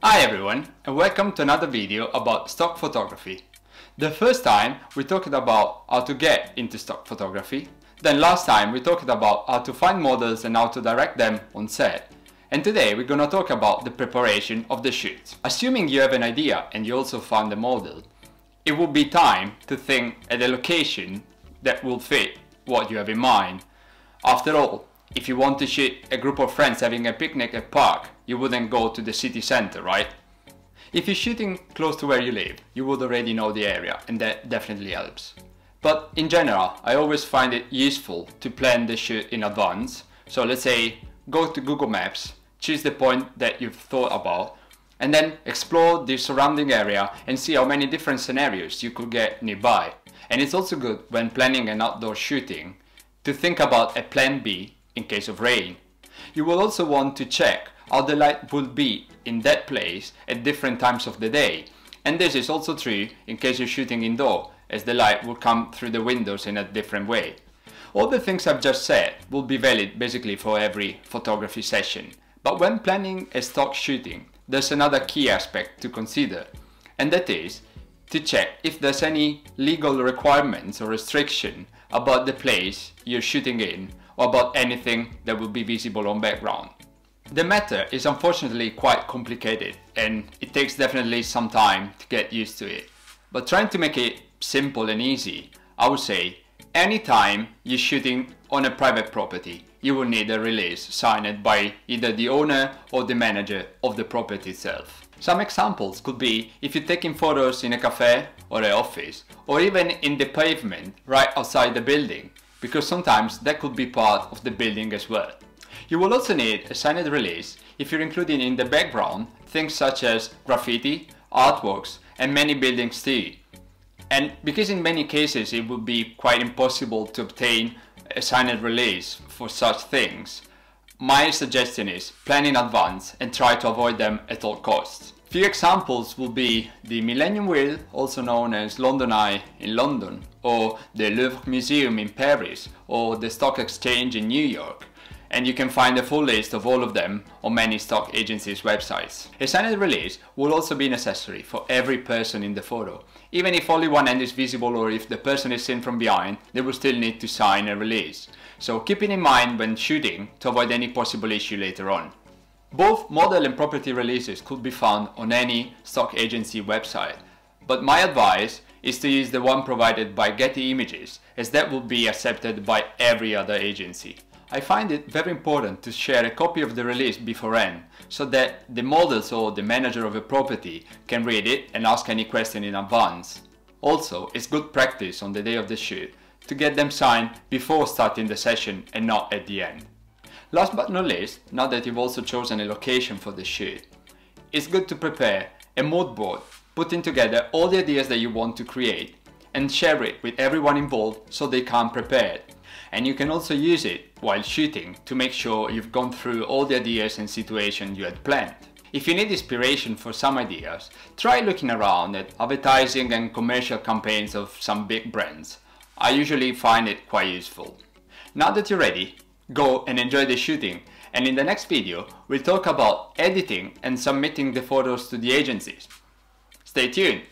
Hi everyone and welcome to another video about stock photography. The first time we talked about how to get into stock photography, then last time we talked about how to find models and how to direct them on set. And today we're gonna talk about the preparation of the shoot. Assuming you have an idea and you also found a model, it will be time to think at a location that will fit what you have in mind. After all, if you want to shoot a group of friends having a picnic at park, you wouldn't go to the city center, right? If you're shooting close to where you live, you would already know the area and that definitely helps. But in general, I always find it useful to plan the shoot in advance. So let's say go to Google Maps, choose the point that you've thought about, and then explore the surrounding area and see how many different scenarios you could get nearby. And it's also good when planning an outdoor shooting to think about a plan B in case of rain. You will also want to check how the light will be in that place at different times of the day. And this is also true in case you're shooting indoor, as the light will come through the windows in a different way. All the things I've just said will be valid basically for every photography session. But when planning a stock shooting, there's another key aspect to consider, and that is to check if there's any legal requirements or restriction about the place you're shooting in or about anything that will be visible on background. The matter is unfortunately quite complicated and it takes definitely some time to get used to it. But trying to make it simple and easy, I would say anytime you're shooting on a private property, you will need a release signed by either the owner or the manager of the property itself. Some examples could be if you're taking photos in a cafe or an office, or even in the pavement right outside the building, because sometimes that could be part of the building as well. You will also need a signed release if you're including in the background things such as graffiti, artworks and many buildings too. And because in many cases it would be quite impossible to obtain a signed release for such things, my suggestion is plan in advance and try to avoid them at all costs. Few examples will be the Millennium Wheel, also known as London Eye in London, or the Louvre Museum in Paris, or the Stock Exchange in New York. And you can find a full list of all of them on many stock agencies' websites. A signed release will also be necessary for every person in the photo. Even if only one end is visible or if the person is seen from behind, they will still need to sign a release. So keep it in mind when shooting to avoid any possible issue later on. Both model and property releases could be found on any stock agency website, but my advice is to use the one provided by Getty Images as that will be accepted by every other agency. I find it very important to share a copy of the release beforehand so that the models or the manager of a property can read it and ask any question in advance. Also, it's good practice on the day of the shoot to get them signed before starting the session and not at the end. Last but not least, now that you've also chosen a location for the shoot, it's good to prepare a mood board, putting together all the ideas that you want to create and share it with everyone involved so they come prepared. And you can also use it while shooting to make sure you've gone through all the ideas and situations you had planned. If you need inspiration for some ideas, try looking around at advertising and commercial campaigns of some big brands. I usually find it quite useful. Now that you're ready, Go and enjoy the shooting and in the next video we'll talk about editing and submitting the photos to the agencies. Stay tuned!